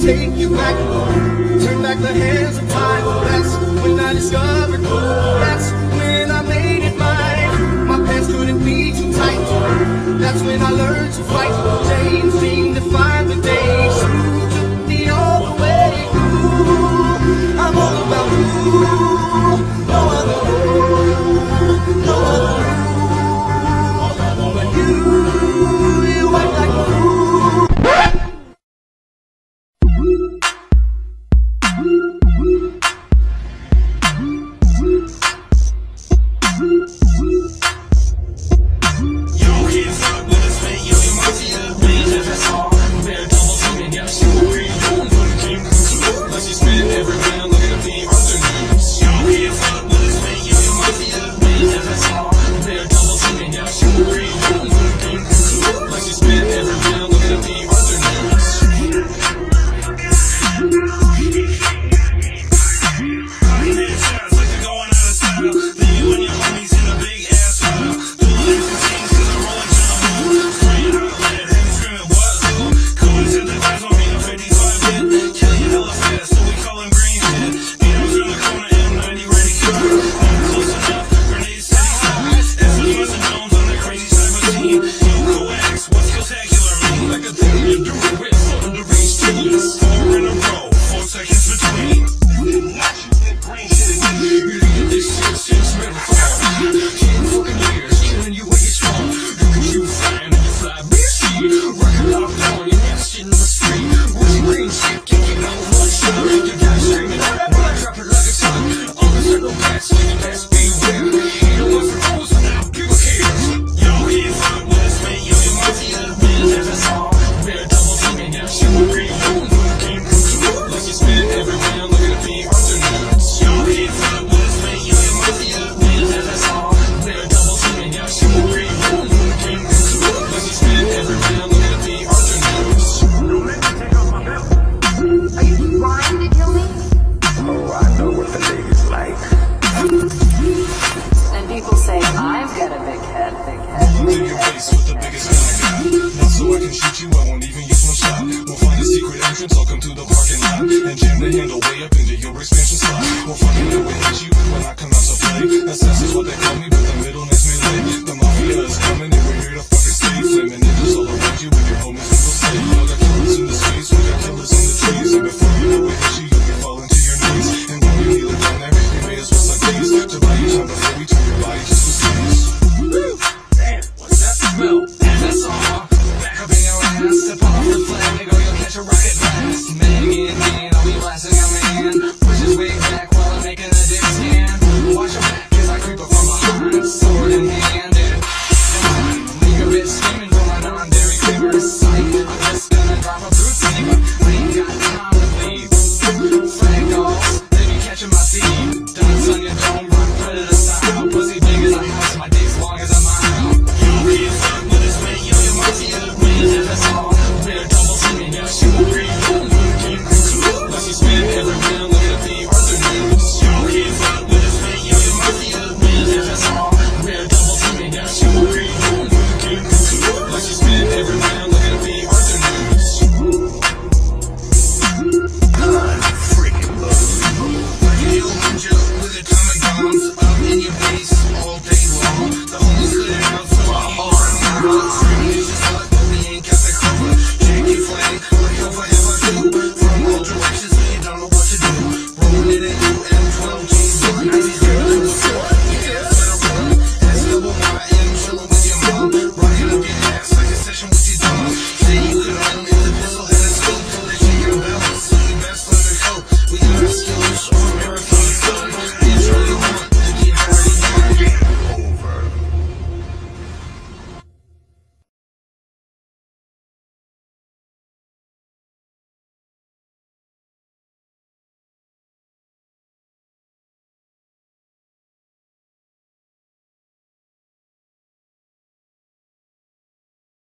take you back. Turn back the hands of time. That's when I discovered. That's Peace. action was free. Woozy green shit, kicking on one shot. You guys screaming, when that drop it like a son. All the circle cats, you best beware. Ain't no one for fools, now people care. Y'all here for the west, man, yo, you might see the bills, that's us. We're double teaming, now shoot a green moon. Came you spit everywhere, look at the afternoon. can shoot you, I won't even use my shot. We'll find a secret entrance, I'll come to the parking lot. And jam the handle way up into your expansion slot We'll find a new way at you when I come out to play. Assassins what they call me, but the middle makes me late. The Mafia is coming Jesus.